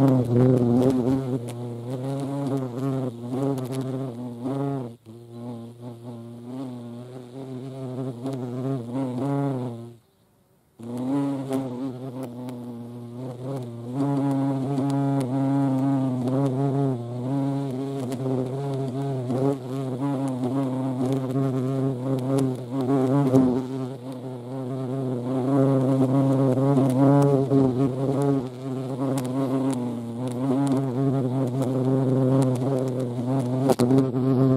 Gracias. Mm-hmm.